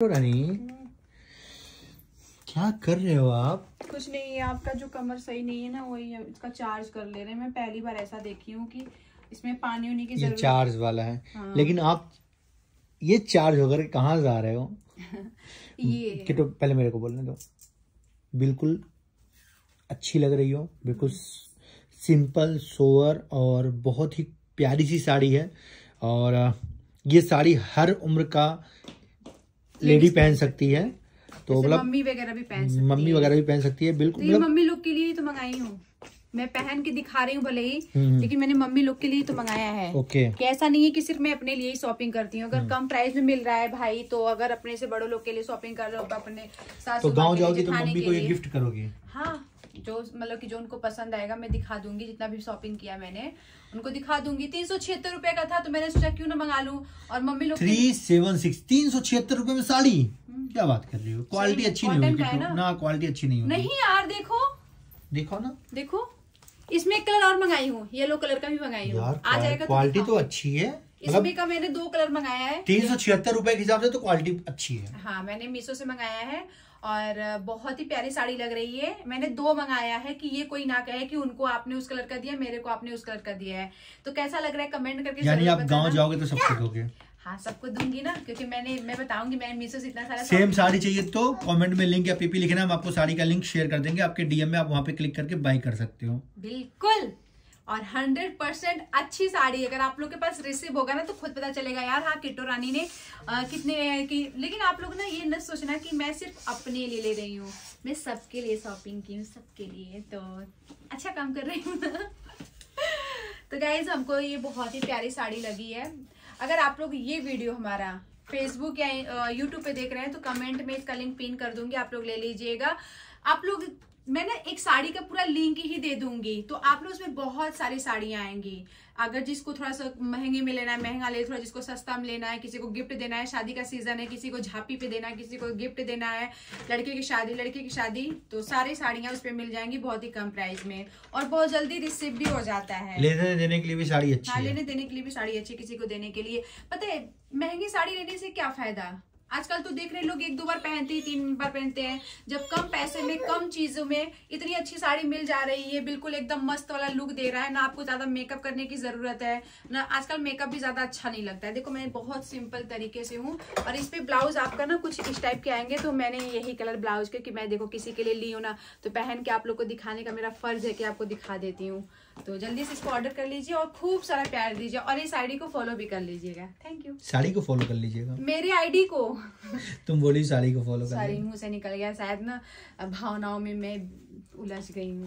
रानी। क्या कर रहे हो आप? कुछ नहीं है आपका जो कमर सही नहीं है ना वही इसका चार्ज कर ले रहे हैं। मैं पहली बार ऐसा देखी हूँ कि इसमें पानी उनी की ये ज़रूरत चार्ज वाला है। हाँ। लेकिन आप ये चार्ज होकर कहाँ जा रहे हो? ये। कि तो पहले मेरे को बोलने दो। बिल्कुल अच्छी लग रही हो बिल्कुल सिंपल सोवर और बहुत ही प्यारी सी साड़ी है। और ये साड़ी हर उम्र का लेडी पहन सकती है तो मतलब मम्मी वगैरह भी पहन सकती मम्मी वगैरह भी पहन सकती है तो बिल्कुल ये मतलब मम्मी लोग के लिए ही तो मंगाई हूँ। मैं पहन के दिखा रही हूँ भले ही हम्म। लेकिन मैंने मम्मी लोग के लिए तो मंगाया है। ओके। कि ऐसा नहीं है कि सिर्फ़ मैं अपने लिए ही शॉपिंग करती हूँ। हम्म। अगर कम प्राइस में मिल रहा है भाई तो अगर अपने से बड़ों लोग के लिए शॉपिंग कर रहे हो अपने सास तो गाँव जाओगी तो मम्मी को ये गिफ्ट करोगे। हाँ। जो मतलब कि जो उनको पसंद आएगा मैं दिखा दूँगी जितना भी शॉपिंग किया मैंने उनको दिखा दूँगी। तीन सौ छिहत्तर रुपए का था तो मैंने सोचा क्यों ना मंगा लू? और मम्मी लोग थ्री सेवन सिक्स तीन सौ छिहत्तर रुपए में साड़ी? क्या बात कर रही हो? क्वालिटी अच्छी नहीं होगी है तो- ना? क्वालिटी अच्छी नहीं होगी। नहीं यार देखो। देखो ना। देखो इसमें एक कलर और मंगाई हूँ येलो कलर का भी मंगाई हूँ। आ जाएगा तो क्वालिटी तो अच्छी है। इसमें का मैंने दो कलर मंगाया है। तीन सौ छिहत्तर रुपए के हिसाब से तो क्वालिटी अच्छी है। हाँ मैंने मीशो से मंगाया है और बहुत ही प्यारी साड़ी लग रही है। मैंने दो मंगाया है कि ये कोई ना कहे कि उनको आपने उस कलर का दिया मेरे को आपने उस कलर का दिया है। तो कैसा लग रहा है कमेंट करके यानी आप गाँव जाओगे तो सबको दोगे हाँ सबको दूँगी ना क्योंकि मैंने मैं बताऊँगी मैंने मीशो से इतना सारा सेम साड़ी चाहिए तो कमेंट में लिंक या पीपी लिखना हम आपको साड़ी का लिंक शेयर कर देंगे। आपके डीएम में आप वहाँ पे क्लिक करके बाई कर सकते हो। बिल्कुल। और हंड्रेड परसेंट अच्छी साड़ी अगर आप लोग के पास रिसीव होगा ना तो खुद पता चलेगा यार हाँ किटो रानी ने अ, कितने की लेकिन आप लोग ना ये न सोचना कि मैं सिर्फ़ अपने लिए ले रही हूँ मैं सबके लिए शॉपिंग की हूँ सबके लिए तो अच्छा काम कर रही हूँ ना। तो गाइज़ हमको ये बहुत ही प्यारी साड़ी लगी है। अगर आप लोग ये वीडियो हमारा फेसबुक या यूट्यूब पे देख रहे हैं तो कमेंट में इसका लिंक पिन कर दूँगी आप लोग ले लीजिएगा। आप लोग मैं ना एक साड़ी का पूरा लिंक ही दे दूँगी। तो आप लोग उसमें बहुत सारी साड़ियाँ आएँगी। अगर जिसको थोड़ा सा महँगे में लेना है महँगा ले थोड़ा जिसको सस्ता में लेना है किसी को गिफ्ट देना है शादी का सीज़न है किसी को झापी पे देना है किसी को गिफ्ट देना है लड़के की शादी लड़के की शादी तो सारी साड़ियाँ उस पर मिल जाएँगी बहुत ही कम प्राइस में। और बहुत जल्दी रिसीव भी हो जाता है। लेने देने के लिए भी साड़ी अच्छी हाँ। लेने देने के लिए भी साड़ी अच्छी किसी को देने के लिए। पता है महँगी साड़ी लेने से क्या फ़ायदा? आजकल तो देख रहे हैं लोग एक दो बार पहनते हैं तीन बार पहनते हैं। जब कम पैसे में कम चीज़ों में इतनी अच्छी साड़ी मिल जा रही है बिल्कुल एकदम मस्त वाला लुक दे रहा है ना आपको ज़्यादा मेकअप करने की ज़रूरत है ना आजकल मेकअप भी ज़्यादा अच्छा नहीं लगता है। देखो मैं बहुत सिंपल तरीके से हूँ और इस पे ब्लाउज आपका ना कुछ इस टाइप के आएँगे तो मैंने यही कलर ब्लाउज के कि मैं देखो किसी के लिए ली हूँ ना तो पहन के आप लोग को दिखाने का मेरा फ़र्ज़ है कि आपको दिखा देती हूँ। तो जल्दी से इसको ऑर्डर कर लीजिए और खूब सारा प्यार दीजिए और इस आईडी को फॉलो भी कर लीजिएगा। थैंक यू साड़ी को फॉलो कर लीजिएगा। मेरी आईडी को? तुम बोली साड़ी को फॉलो कर साड़ी मुँह से निकल गया, शायद ना भावनाओं में मैं उलझ गई हूँ।